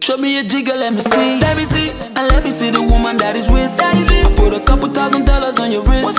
Show me a jigger, let me see. Let me see. And let me see the woman that is with. That is with. I put a couple thousand dollars on your wrist.